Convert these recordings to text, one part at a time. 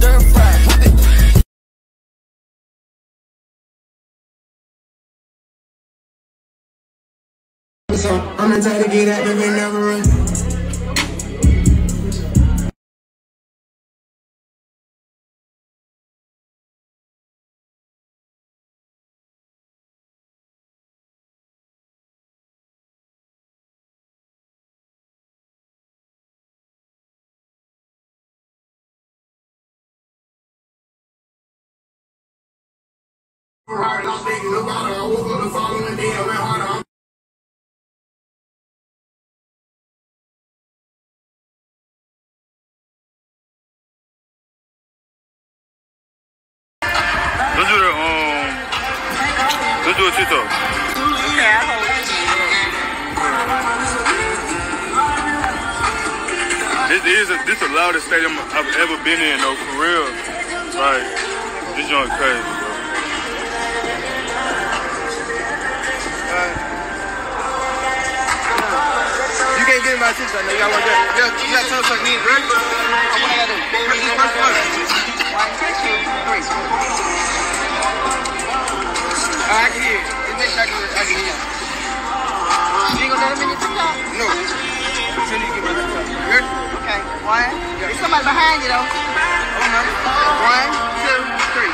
So I'm the type to get out active and never run. Do the. Let's do a TikTok. This is a, this the loudest stadium I've ever been in though, for real. Like this joint crazy, You can't get in my attention. I know y'all want that. Yeah, you got to like me. Ready? What I gotta do? Press this first one. One, two, three. I can hear it. It makes sure I can, I can hear you. Ain't gonna let him in your TikTok? No. Until you get my TikTok. You? Okay. One. There's somebody behind you though. Oh no. One, two, three.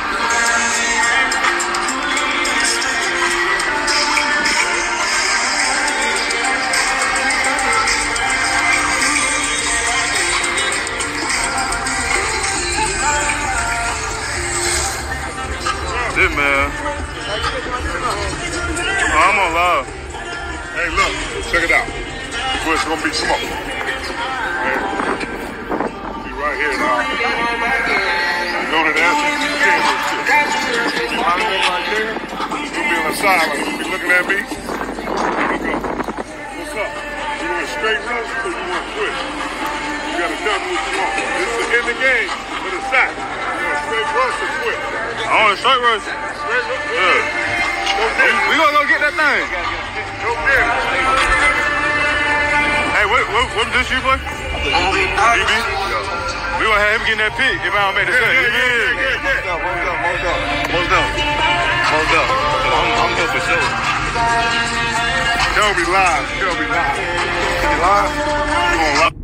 I'm on live. Hey, look, check it out. Where's gonna be smoke? Hey, be right here now. You know that answer? You can't do shit. You right there? You'll be on the sideline. You'll be looking at me. Here we go. What's up? You want straight rush or you want quick? You gotta tell me what you. This is of the game for the sack. You want a straight rush quick? I want a straight rush. Straight rush? Yeah. Go get it. We gonna go get that thing. Go get it. Hey, what what what this you play? DB. We gonna have him getting that pick if I don't make the Yeah, yeah, yeah, yeah. Hold up, hold up, hold up. Hold up. I'm, I'm here for sure. Shelby live. Shelby live. You live?